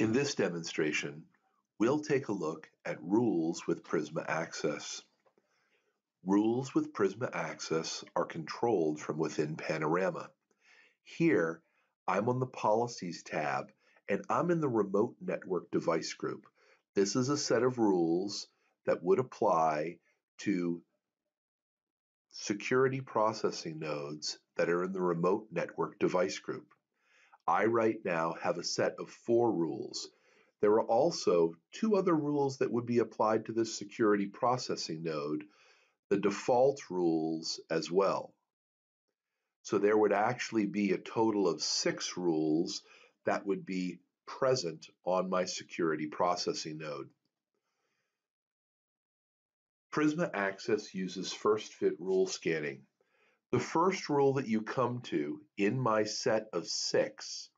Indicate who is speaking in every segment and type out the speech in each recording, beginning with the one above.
Speaker 1: In this demonstration, we'll take a look at rules with Prisma Access. Rules with Prisma Access are controlled from within Panorama. Here, I'm on the Policies tab, and I'm in the Remote Network Device group. This is a set of rules that would apply to security processing nodes that are in the Remote Network Device group. I right now have a set of four rules. There are also two other rules that would be applied to this security processing node, the default rules as well. So there would actually be a total of six rules that would be present on my security processing node. Prisma Access uses first fit rule scanning. The first rule that you come to in my set of six,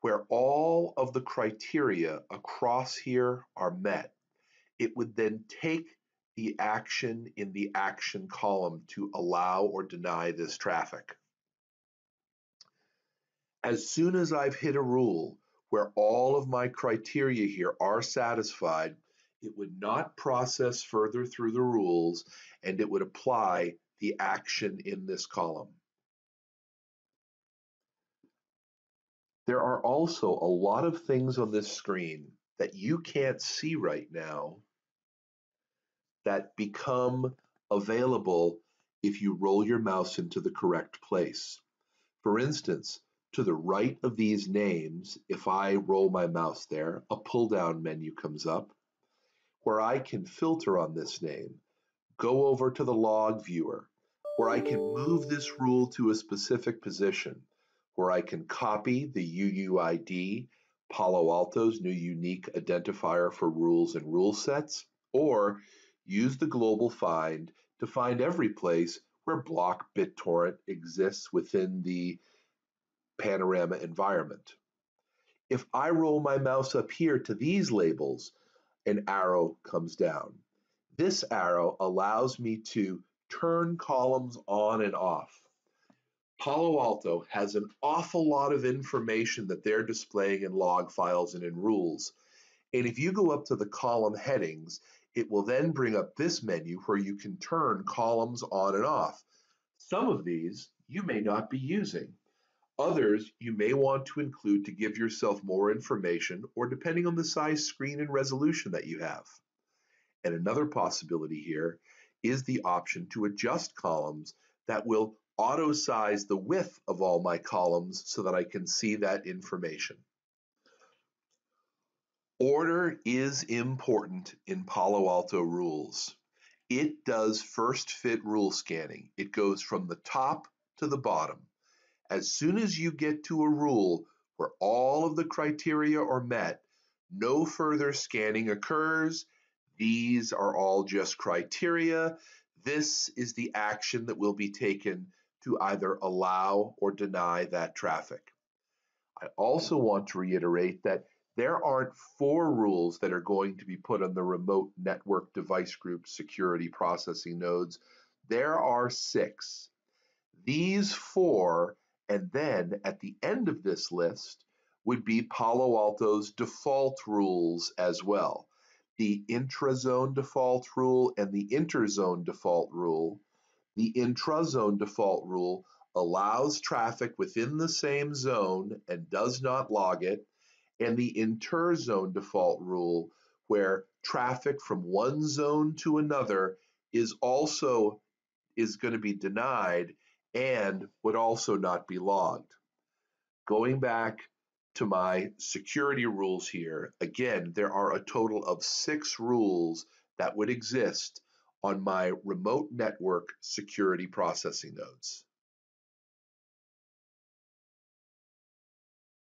Speaker 1: where all of the criteria across here are met, it would then take the action in the action column to allow or deny this traffic. As soon as I've hit a rule where all of my criteria here are satisfied, it would not process further through the rules and it would apply the action in this column. There are also a lot of things on this screen that you can't see right now that become available if you roll your mouse into the correct place. For instance, to the right of these names, if I roll my mouse there, a pull down menu comes up where I can filter on this name go over to the log viewer where I can move this rule to a specific position, where I can copy the UUID, Palo Alto's new unique identifier for rules and rule sets, or use the global find to find every place where block BitTorrent exists within the panorama environment. If I roll my mouse up here to these labels, an arrow comes down. This arrow allows me to turn columns on and off. Palo Alto has an awful lot of information that they're displaying in log files and in rules. And if you go up to the column headings, it will then bring up this menu where you can turn columns on and off. Some of these you may not be using. Others you may want to include to give yourself more information or depending on the size screen and resolution that you have. And another possibility here is the option to adjust columns that will auto size the width of all my columns so that I can see that information. Order is important in Palo Alto rules. It does first fit rule scanning. It goes from the top to the bottom. As soon as you get to a rule where all of the criteria are met, no further scanning occurs these are all just criteria. This is the action that will be taken to either allow or deny that traffic. I also want to reiterate that there aren't four rules that are going to be put on the remote network device group security processing nodes. There are six. These four, and then at the end of this list, would be Palo Alto's default rules as well the intrazone default rule and the interzone default rule. The intrazone default rule allows traffic within the same zone and does not log it, and the interzone default rule, where traffic from one zone to another is also is going to be denied and would also not be logged. Going back to my security rules here, again, there are a total of six rules that would exist on my remote network security processing nodes.